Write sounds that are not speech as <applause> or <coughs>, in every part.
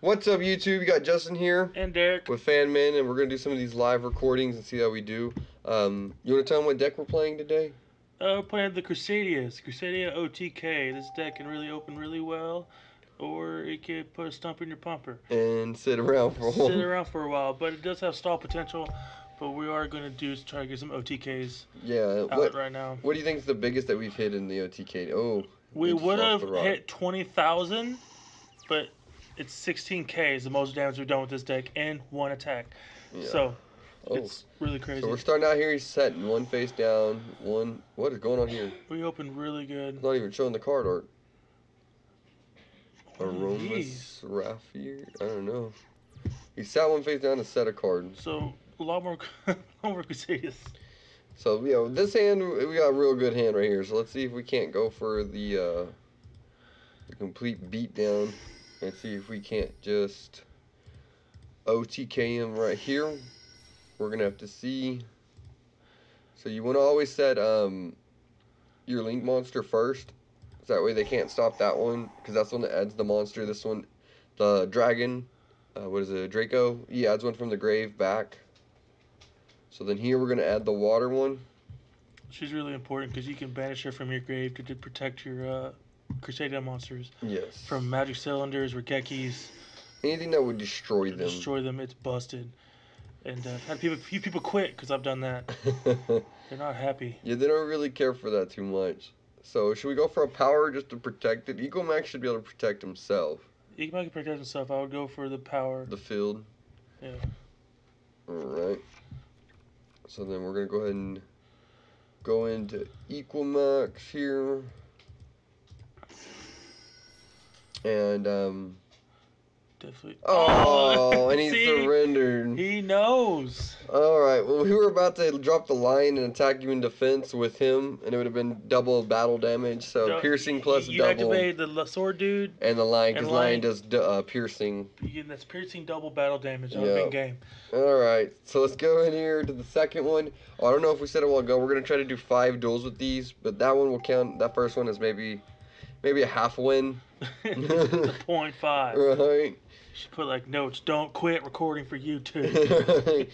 What's up, YouTube? You got Justin here And Derek. with FanMan, and we're gonna do some of these live recordings and see how we do. Um, you want to tell them what deck we're playing today? Uh, playing the Crusadias. Crusadia OTK. This deck can really open really well, or it could put a stump in your pumper. And sit around for a while. Sit around for a while, but it does have stall potential. But we are going to do is try to get some OTKs Yeah. out What right now. What do you think is the biggest that we've hit in the OTK? Oh, We would have hit 20,000, but it's 16k is the most damage we've done with this deck in one attack. yeah. So oh. it's really crazy. So we're starting out here. He's setting one face down. One. What is going on here? we opened really good. Not even showing the card art. Aromas Raphier? I don't know. He sat one face down and set a card. So a lot more, <laughs> a lot more Crusaders. So you know this hand we got a real good hand right here. So let's see if we can't go for the uh, the complete beatdown and see if we can't just OTK him right here. We're gonna have to see. So you want to always set um your link monster first. So that way they can't stop that one because that's the one that adds the monster. This one, the dragon, uh, what is it, Draco? He adds one from the grave back. So then here we're gonna add the water one. She's really important because you can banish her from your grave to, to protect your uh, Crusadia monsters Yes. from magic cylinders, Raigekis, anything that would destroy them. destroy them. It's busted. And uh, I've had people, few people quit because I've done that. <laughs> They're not happy. yeah, they don't really care for that too much. So should we go for a power just to protect it? Equimax should be able to protect himself. He can protect himself. I would go for the power. The field. Yeah. Alright. So then we're gonna go ahead and go into Equimax here. And um Definitely. Oh, and he <laughs> See? surrendered. He knows. All right. Well, we were about to drop the line and attack you in defense with him, and it would have been double battle damage. So No, piercing plus you double, activate the sword dude. and the line and because line- does uh, piercing. You get that's piercing double battle damage on Yeah. a game. All right. So let's go in here to the second one. Oh, I don't know if we said it a while ago. We're gonna try to do five duels with these, but that one will count. That first one is maybe, maybe a half win. <laughs> <laughs> Point five. Right. should put like notes. Don't quit recording for YouTube.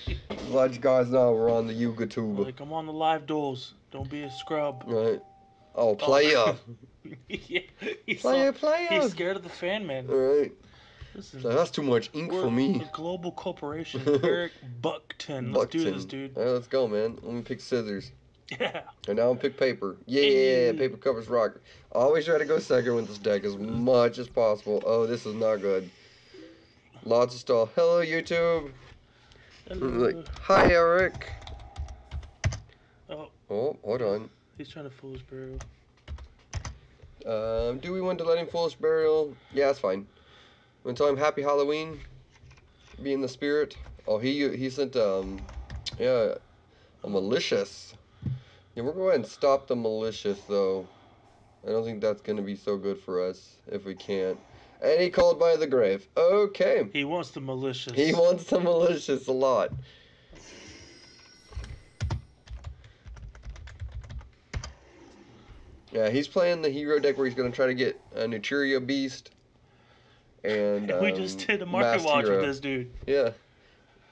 <laughs> Let you guys know we're on the Yuga tube. like I'm on the live duels. Don't be a scrub. Right. Oh, oh. player. yeah, he's, Player, so, player. he's scared of the fan man. Alright. Listen, So that's too much ink for me. a global corporation. Eric Buckton. Let's do this, dude. Alright, let's go, man. Let me pick scissors. Yeah. And now I'm pick paper. Yeah, paper covers rock. Always try to go second with this deck as much as possible. Oh, this is not good. Lots of stall. Hello, YouTube. Like, hi, Eric. Oh, Oh, hold on. he's trying to fool his burial. Um, do we want to let him foolish burial? Yeah, that's fine. Want to tell him Happy Halloween? Be in the spirit. Oh, he he sent um, yeah, a malicious. Yeah, we're going to stop the malicious though. I don't think that's gonna be so good for us if we can't. And he called by the grave. Okay. He wants the malicious. He wants the malicious a lot. Yeah, he's playing the hero deck where he's going to try to get a Nuturia Beast. And <laughs> we um, just did a market watch Hero. with this dude. Yeah,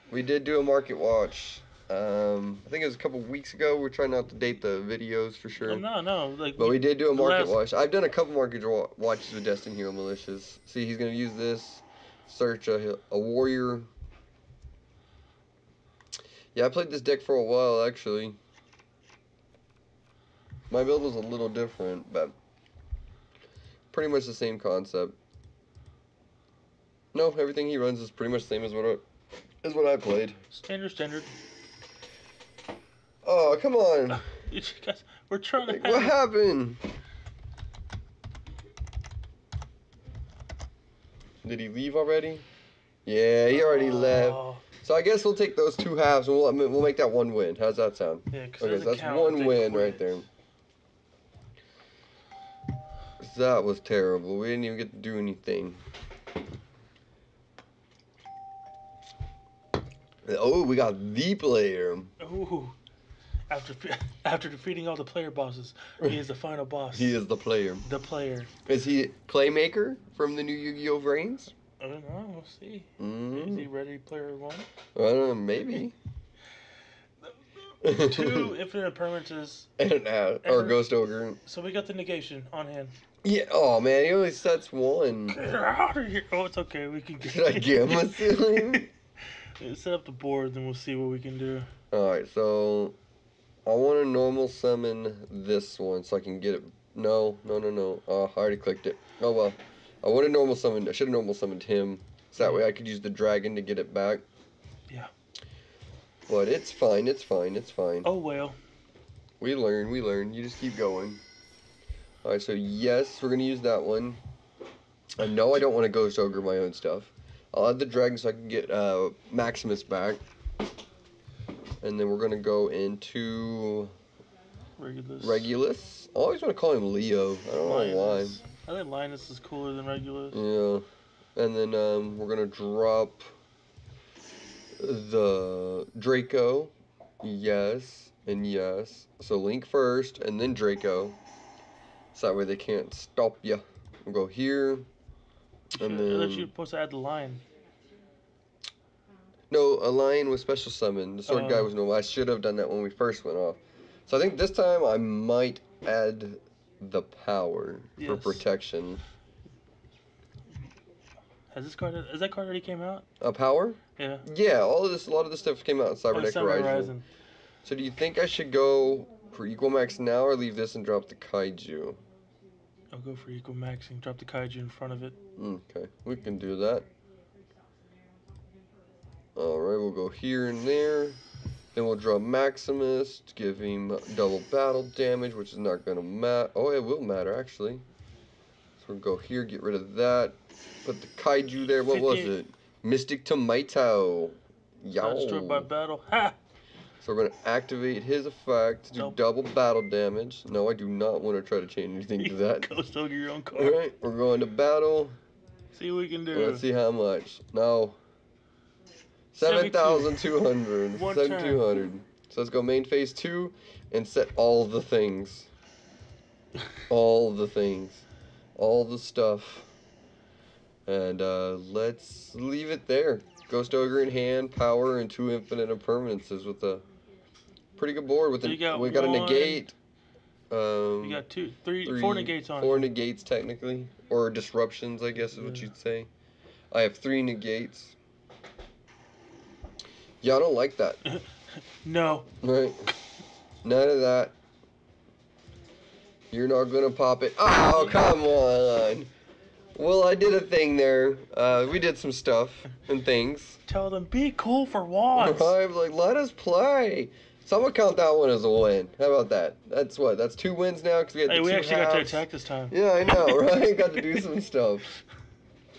we did do a market watch. Um, I think it was a couple weeks ago. We're trying not to date the videos for sure. No, no, like But we did do a market last- watch. I've done a couple market wa- watches with Destiny Hero Malicious. See, he's gonna use this, search a, a warrior. Yeah, I played this deck for a while actually. My build was a little different, but pretty much the same concept. No, everything he runs is pretty much the same as what I, as what I played. standard, standard. Oh, come on! <laughs> You guys, we're trying to Like, what happened? Did he leave already? Yeah, he already oh. left. Oh, So I guess we'll take those two halves and we'll we'll make that one win. How's that sound? Yeah, Okay, so that's one win right there. That was terrible. We didn't even get to do anything. Oh, we got the player. Ooh. After <laughs> after defeating all the player bosses, he is the final boss. He is the player. the player. Is he Playmaker from the new Yu-Gi-Oh! Vrains? I don't know. We'll see. Is Mm, he ready, player one? I don't know, maybe. <laughs> <laughs> Two infinite impermanences. and uh, or Ghost Ogre. So we got the negation on hand. Yeah. Oh man, he only sets one. Get out of here. Oh, it's okay. We can Did I gamma ceiling? Set up the board, then we'll see what we can do. All right, so I want to normal summon this one so I can get it. No, no, no, no. Oh, I already clicked it. Oh well. I want to normal summon. I should have normal summoned him, so that way I could use the dragon to get it back. Yeah. But it's fine. It's fine. It's fine. Oh well. We learn. We learn. You just keep going. All right. So yes, we're gonna use that one. I know I don't want to ghost ogre my own stuff. I'll add the dragon so I can get uh, Maximus back. And then we're gonna go into Regulus. Regulus. I always want to call him Leo. I don't know why. Linus. I think Linus is cooler than Regulus. Yeah. And then um, we're gonna drop the Draco. Yes and yes. So Link first, and then Draco. So that way they can't stop you. We'll go here. And I thought then you were supposed to add the line. No, a lion with special summon. The sword guy Oh. was normal. I should have done that when we first went off. So I think this time I might add the power for protection. Has this card? Has that card already came out? A power? Yeah. Yeah, all of this, a lot of this stuff came out in Oh, Cybernetic Summer Horizon. Horizon. So do you think I should go for Equimax now or leave this and drop the Kaiju? I'll go for Equimax and Drop the kaiju in front of it. Okay, we can do that. Alright, we'll go here and there. Then we'll draw Maximus to give him double battle damage, which is not going to matter. Oh, it will matter, actually. So we'll go here, get rid of that. Put the Kaiju there. What was it? Mystic Tomato. Not destroyed by battle. Ha! So we're going to activate his effect to do Nope. double battle damage. No, I do not want to try to change anything to <laughs> that. Ghost Ogre your own card. Alright, we're going to battle. See what we can do. Let's see how much. No. 72. 7,200. <laughs> One turn. 7,200. So let's go main phase 2 and set all the things. All the things. All the stuff. And uh, let's leave it there. Ghost Ogre in hand, power, and two infinite impermanences with a pretty good board. With You a, got we got a negate. Um, You got two, three, three, four negates on Four negates technically, or disruptions, I guess is what you'd say. I have three negates. I don't like that. <laughs> No. Right? None of that. You're not gonna pop it. Oh, <laughs> come on. Well, I did a thing there. Uh, we did some stuff and things. Tell them be cool for once. <laughs> I'm like, let us play. So I'm gonna count that one as a win. How about that? That's what? That's two wins now because we had Hey, we two actually got to attack this time. Yeah, I know, right? Got to do some stuff.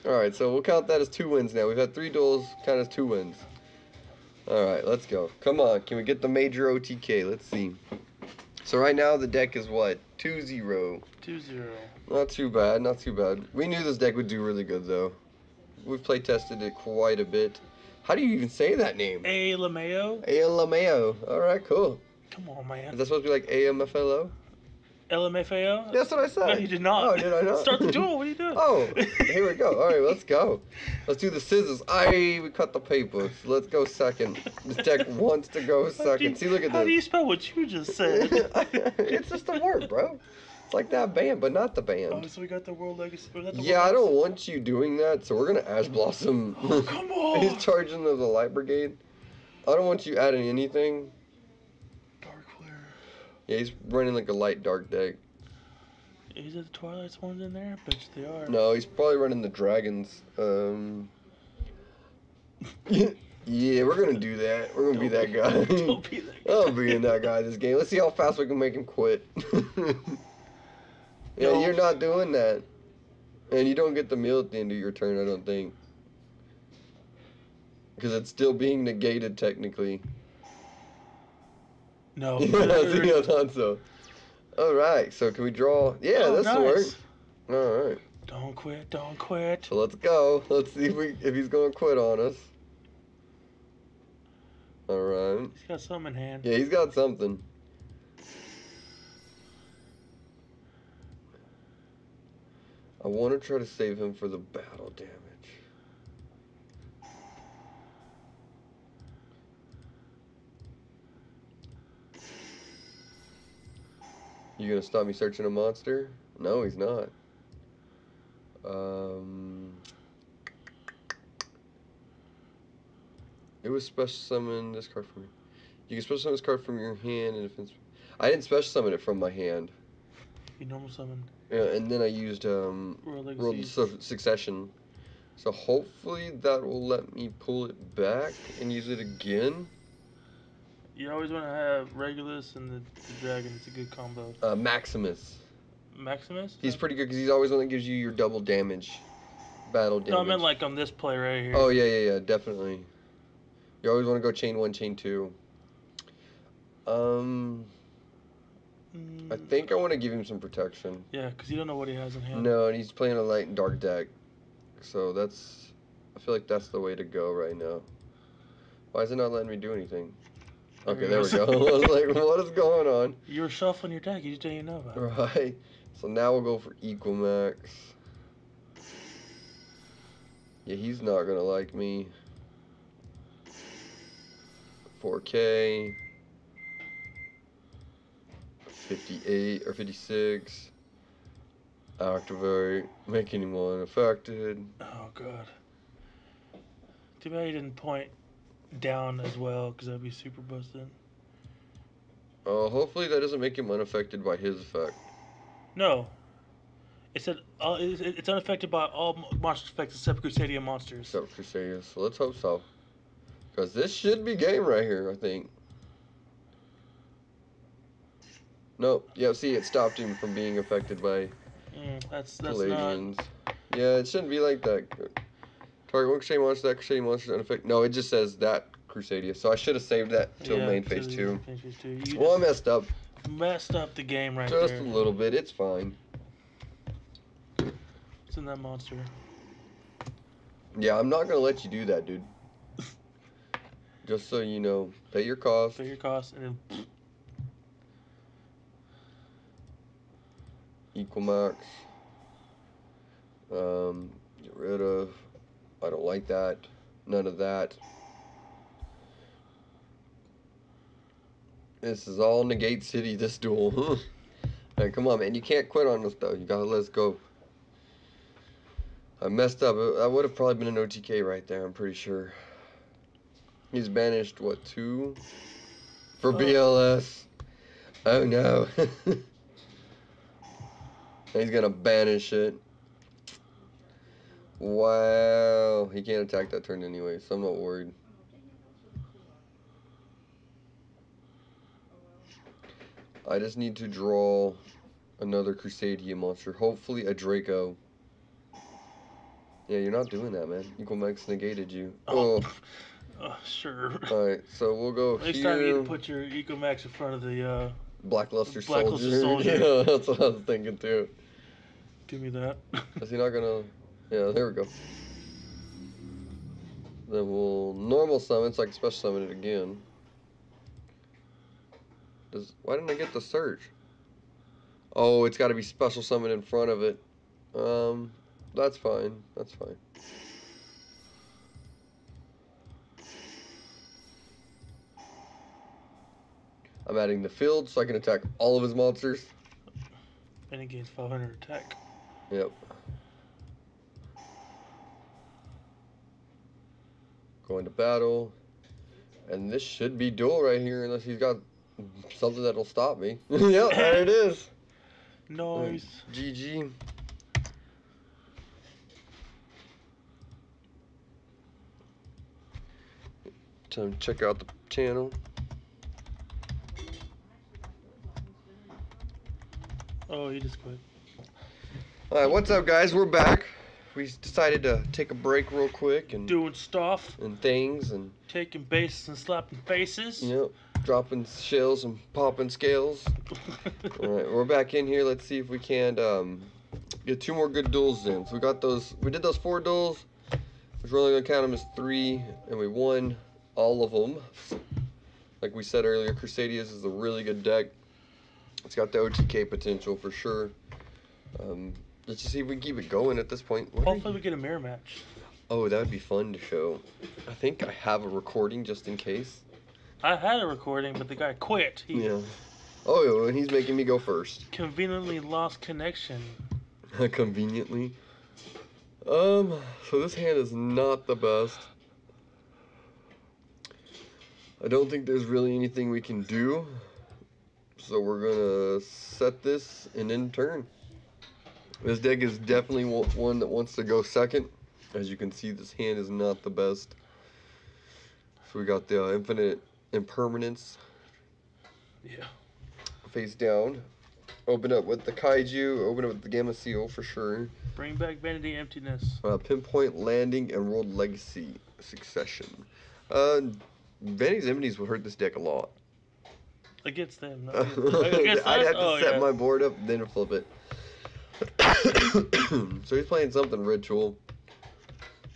All right, so we'll count that as two wins now. We've had three duels, count as two wins. All right, let's go. Come on, can we get the major OTK? Let's see. So right now the deck is what? 2-0. Two zero. Not too bad, not too bad. We knew this deck would do really good though. We've play tested it quite a bit. How do you even say that name? A Lameo. Alameo. All right, cool. Come on, man. Is that supposed to be like AMFLO? LMFAO. That's what I said. No, you did not. Oh, did I not? Start the duel. What are you doing? Oh, here we go. All right, let's go. Let's do the scissors. I we cut the paper. So let's go second. This deck wants to go second. you- See, look at How do you spell what you just said? <laughs> it's just a word, bro. It's like that band, but not the band. Oh, so we got the World Legacy. the Yeah, I don't want you doing that. So we're gonna Ash Blossom. Oh, come <laughs> on. He's charging of the Light Brigade. I don't want you adding anything. Yeah, he's running like a light dark deck. Is it the Twilight ones in there? I Bet you they are. No, he's probably running the dragons. Um. <laughs> yeah, we're gonna do that. We're gonna be that guy. <laughs> Don't be that guy. <laughs> I'll be in that guy this game. Let's see how fast we can make him quit. yeah, No. you're not doing that. And you don't get the meal at the end of your turn, I don't think. Because it's still being negated technically. No. <laughs> yeah, see, I. Alright, so can we draw? Yeah, Oh, this will work. nice. Alright. Don't quit. Don't quit. So let's go. Let's see if we if he's gonna quit on us. Alright. He's got something in hand. Yeah, he's got something. I want to try to save him for the battle damage. You gonna stop me searching a monster? No, he's not. Um, it was special summon this card from. You can special summon this card from your hand, and if it's, I didn't special summon it from my hand. You normal summon Yeah, and then I used um, World World Su- Succession. So hopefully that will let me pull it back and use it again. You always want to have Regulus and the, the dragon. It's a good combo. Uh, Maximus. Maximus? He's pretty good because he's always one that gives you your double damage, battle damage. No, I meant like on this play right here. Oh yeah, yeah, yeah, definitely. You always want to go chain one, chain two. Um, I Mm, think I want to give him some protection. Yeah, because you don't know what he has in hand. No, and he's playing a light and dark deck, so that's. I feel like that's the way to go right now. Why is it not letting me do anything? Okay, there we go. <laughs> <laughs> I was like, what is going on? You were shuffling your deck. You just didn't even know about it. Right. So now we'll go for Equimax. Yeah, he's not gonna like me. 4K. 58 or 56. Activate. Make anyone affected. Oh god. Too bad he didn't point down as well, because that'd be super busted. Oh, hopefully that doesn't make him unaffected by his effect. No. It said all, it's, it's unaffected by all monster effects except Crusadia monsters. Except Crusader. So let's hope so. Because this should be game right here, I think. Nope. Yeah, see, it stopped him from being affected by Mm, that's that's not. Yeah, it shouldn't be like that. Target one Crusade monster, that Crusade monster is unaffected. No, it just says that Crusadia. So I should have saved that till yeah, main to phase two. main phase two. You Well, I messed up messed up the game right just there. a little bit. It's fine. It's in that monster. Yeah, I'm not gonna let you do that, dude. <laughs> Just so you know, pay your cost. Pay your cost and then Equimax. Um, get rid of. I don't like that. None of that. This is all negate city. This duel. <laughs> hey, come on, man. You can't quit on us though. You gotta let us go. I messed up. Uh, I would have probably been an OTK right there. I'm pretty sure. He's banished what two? For Oh. BLS. Oh no. <laughs> He's gonna banish it. Wow. He can't attack that turn anyway, so I'm not worried. I just need to draw another Crusadia monster. Hopefully a Draco. Yeah, you're not doing that, man. Equimax negated you. Oh. Oh, uh, <laughs> sure. alright. So we'll go Next here. time you need to put your Equimax in front of the uh, Blackluster, Blackluster Soldier. <laughs> Soldier. yeah, that's what I was thinking too. give me that. <laughs> Is he not gonna? Yeah, there we go. Then we'll normal summon so I can special summon it again. Does why didn't I get the surge? Oh, it's got to be special summon in front of it. Um, that's fine. That's fine. I'm adding the field so I can attack all of his monsters. and he gains 500 attack. Yep. Going to battle. And this should be dual right here unless he's got something that'll stop me. <laughs> yep, there it is. Noise. GG. Time to check out the channel. Oh, he just quit. Alright, what's up guys? We're back. We decided to take a break real quick and Doing stuff, and things and taking bases and slapping faces. Yep. Dropping shells and popping scales. <laughs> Alright, we're back in here. Let's see if we can um, get two more good duels in. So we got those, we did those four duels, which we're only going to count them as three, and we won all of them. Like we said earlier, Crusadius is a really good deck. It's got the OTK potential for sure. Um, let's just see if we can keep it going at this point. What Hopefully, we get a mirror match. Oh, that would be fun to show. I think I have a recording just in case. I had a recording, but the guy quit. He, Yeah. Oh, and he's making me go first. Conveniently lost connection. <laughs> Conveniently. Um, so this hand is not the best. I don't think there's really anything we can do. So we're gonna set this and then turn. This deck is definitely one that wants to go second. As you can see, this hand is not the best. So we got the uh, infinite impermanence. Yeah. Face down. Open up with the kaiju. Open up with the Gameciel for sure. Bring back vanity emptiness. Uh, pinpoint landing and world legacy succession. Uh, vanity's emptiness would hurt this deck a lot. Against them. <laughs> I'd have to oh, set yeah. my board up, then flip it. <coughs> so he's playing something ritual.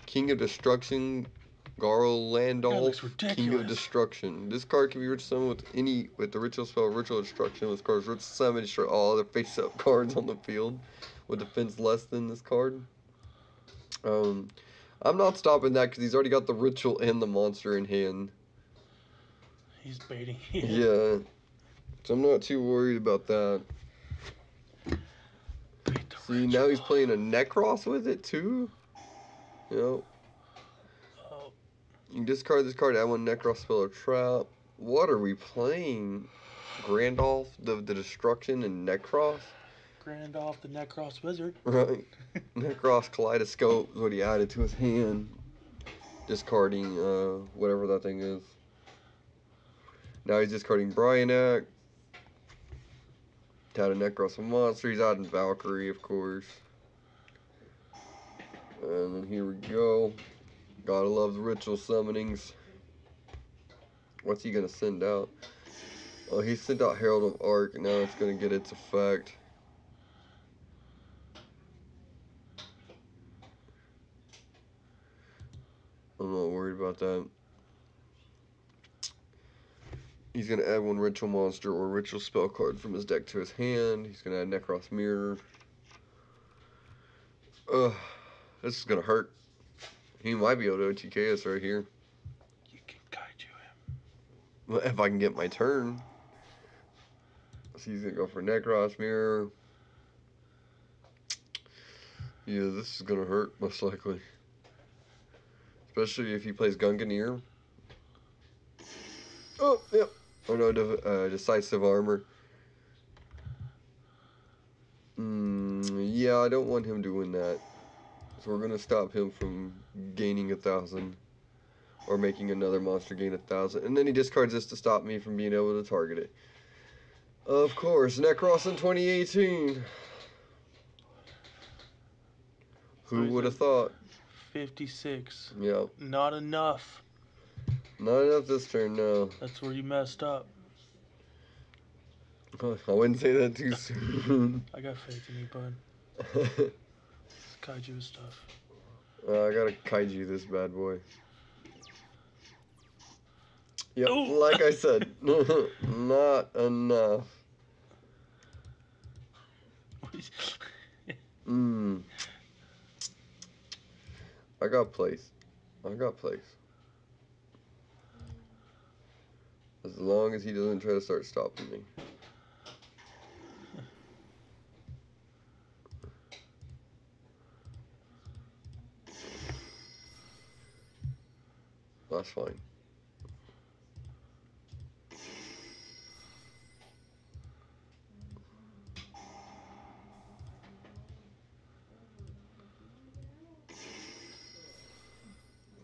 King of Destruction, Garl That Landol, King of. Destruction. This card can be rich summoned with any with the ritual spell Ritual Destruction. This card's rich summon destroy all other face up <laughs> cards on the field with defense less than this card. Um, I'm not stopping that because he's already got the ritual and the monster in hand. He's baiting. Yeah. So I'm not too worried about that. See, now he's playing a Nekroz with it too. Yep. Oh, You can discard this card, add one Nekroz spell or trap. What are we playing? Grandolph, the, the Destruction, and Nekroz? Grandolph the Nekroz Wizard. <laughs> Right. Nekroz Kaleidoscope is what he added to his hand. Discarding uh, whatever that thing is. Now he's discarding Brionac. Add a Nekroz monster. He's adding Valkyrie, of course. And then here we go. Gotta love the ritual summonings. What's he gonna send out? Oh, he sent out Herald of Arc, and now it's gonna get its effect. I'm not worried about that. He's gonna add one ritual monster or ritual spell card from his deck to his hand. He's gonna add Nekroz Mirror. Ugh, this is gonna hurt. He might be able to OTK us right here. You can kaiju him. If I can get my turn. So he's gonna go for Nekroz Mirror. Yeah, this is gonna hurt most likely. Especially if he plays Gungnir. Oh, yep. Oh no, de- uh, Decisive Armor. Mm, yeah, I don't want him doing that. So we're gonna stop him from gaining a thousand. Or making another monster gain a thousand. And then he discards this to stop me from being able to target it. Of course, Nekroz in 2018. Who would have thought? 56. Yeah, Not enough. Not enough this turn, no. That's where you messed up. <laughs> I wouldn't say that too soon. <laughs> I got faith in you, bud. <laughs> Kaiju stuff. Uh, I gotta kaiju this bad boy. Yep, Ooh. like I said, not enough. Mm. I got place. I got place. As long as he doesn't try to start stopping me. That's fine.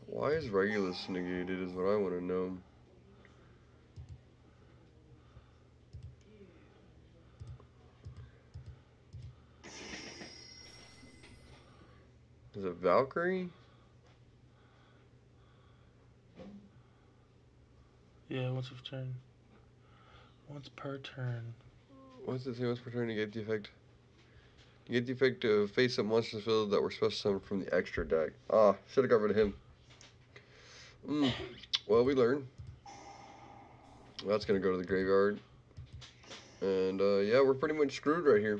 Why is Regulus negated is what I want to know. Is it Valkyrie? Yeah, once per turn. Once per turn. What's it say once per turn to get the effect? You get the effect to face up monsters field that were special summoned from the extra deck. Ah, should have got rid of him. Mm. Well, we learned. That's gonna go to the graveyard. And uh, yeah, we're pretty much screwed right here.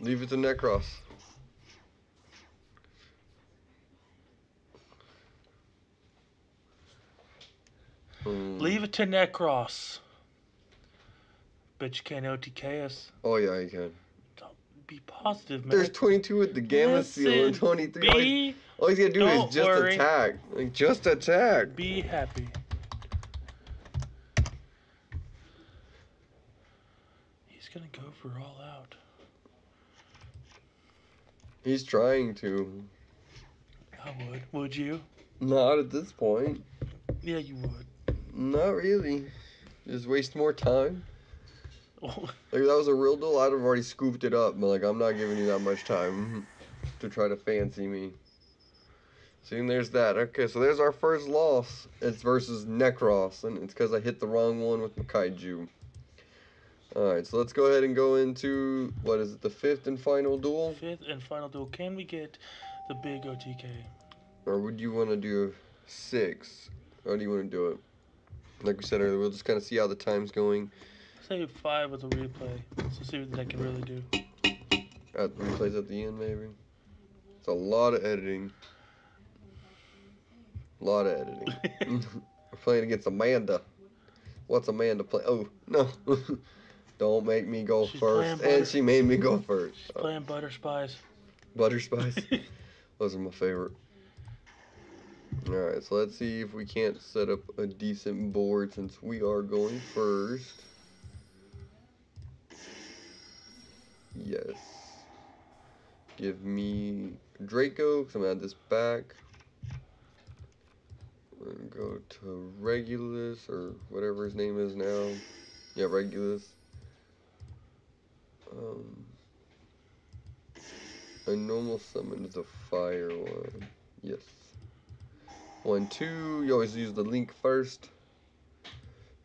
Leave it to Nekroz. Mm. Leave it to Nekroz. Bet you can't OTK us. Oh yeah, you can. Be positive, man. There's 22 with the Gameciel and Listen, 23. All, he's, Be all he's gonna do is just worry. attack. Like just attack. be happy. He's gonna go for all out. He's trying to. I would. Would you? Not at this point. Yeah, you would. Not really. Just waste more time. <laughs> Like that was a real duel, I'd have already scooped it up. But like I'm not giving you that much time <laughs> to try to fancy me. See, and there's that. Okay, so there's our first loss. It's versus Nekroz, and it's because I hit the wrong one with my kaiju. Alright, so let's go ahead and go into, what is it, the fifth and final duel? Fifth and final duel. Can we get the big OTK? Or would you want to do six? How do you want to do it? Like we said earlier, we'll just kind of see how the time's going. Say five with a replay. So see what that can really do. At replays at the end, maybe. It's a lot of editing. A lot of editing. <laughs> We're playing against Amanda. What's Amanda play? Oh no! <laughs> Don't make me go She's first. And she made me go first. Uh, Playing Butter Spies. butter spice. <laughs> Those are my favorite. Alright, so let's see if we can't set up a decent board since we are going first. Yes. Give me Draco, because I'm gonna add this back. Gonna go to Regulus, or whatever his name is now. Yeah, Regulus. Um, a normal summon is a fire one. Yes. One, two. You always use the link first.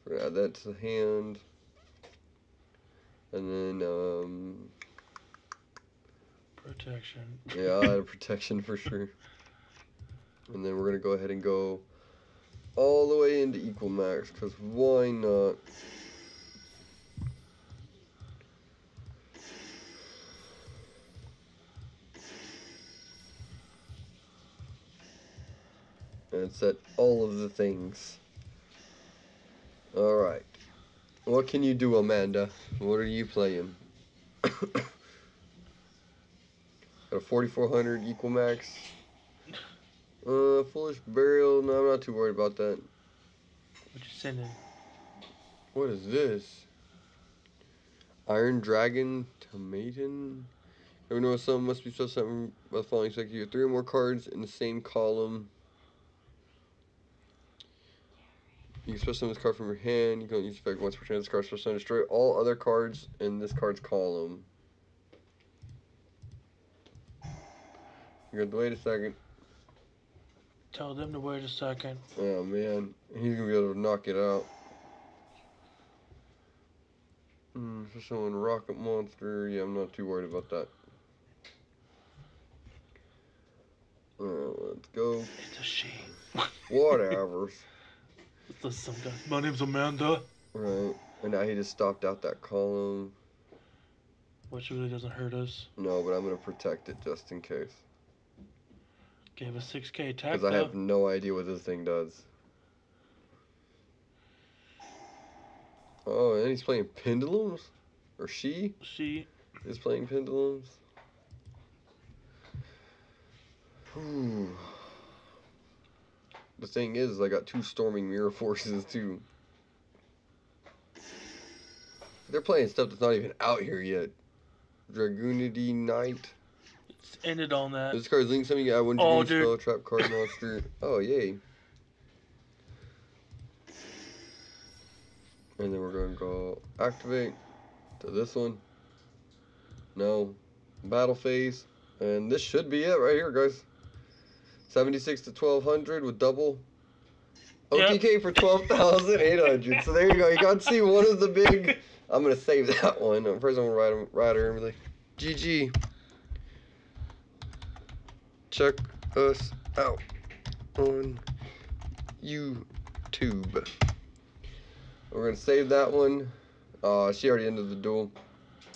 We're add that to the hand. And then, um, Protection. yeah, I'll add a <laughs> protection for sure. And then we're gonna go ahead and go all the way into Equimax, because why not? And set all of the things. Alright. What can you do, Amanda? What are you playing? <coughs> Got a 4400 Equimax. Uh, foolish burial. No, I'm not too worried about that. What you sending? What is this? Iron Dragon Tiamaton? Ever know something must be supposed something about following section. You have three or more cards in the same column. You can special summon this card from your hand. You can use effect once per turn. This card special summon destroy all other cards in this card's column. You're gonna wait a second. Tell them to wait a second. Oh man, he's gonna be able to knock it out. Hmm, for someone rocket monster, yeah, I'm not too worried about that. Alright, let's go. It's a shame. <laughs> Whatever. It's some guy. My name's Amanda. right, and now he just stopped out that column. Which really doesn't hurt us. No, but I'm gonna protect it just in case. Gave us 6k attack Because I have no idea what this thing does. Oh, and he's playing pendulums? Or she? She. is playing pendulums. Whew. The thing is, I got two storming mirror <laughs> forces too. They're playing stuff that's not even out here yet. Dragunity Knight. It's ended on that. This card's link something you add one Oh, spell, trap card <laughs> monster. Oh, yay. And then we're gonna go activate to this one. No. Battle phase. And this should be it right here, guys. 76 to 1200 with double. Yep. OTK for 12,800. so there you go. You got to see one of the big. <laughs> I'm going to save that one. First, I'm going to write, 'em- write her and be like, GG. Check us out on YouTube. We're going to save that one. Uh, she already ended the duel.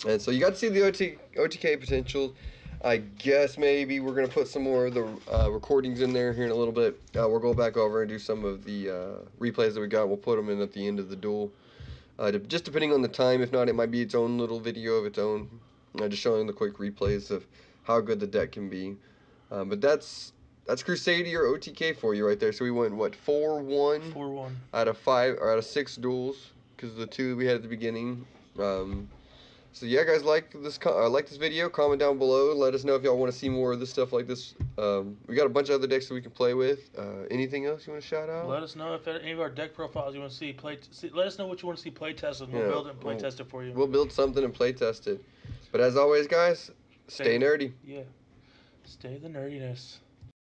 And so you got to see the OT, OTK potential. I guess maybe we're going to put some more of the uh, recordings in there here in a little bit. Uh, we'll go back over and do some of the uh, replays that we got. We'll put them in at the end of the duel. Uh, just depending on the time. If not, it might be its own little video of its own. Uh, just showing the quick replays of how good the deck can be. Uh, but that's that's Crusadia or OTK for you right there. So we went what four one Four one. out of five or out of six duels because the two we had at the beginning. Um, so yeah, guys, like this uh, like this video. Comment down below. Let us know if y'all want to see more of this stuff like this. Um, we got a bunch of other decks that we can play with. Uh, anything else you want to shout out? Let us know if any of our deck profiles you want to see play. See, let us know what you want to see play tested. We'll Yeah, build it and play we'll- test it for you. We'll build something and play test it. But as always, guys, stay Stay- nerdy. yeah. Stay the nerdiness.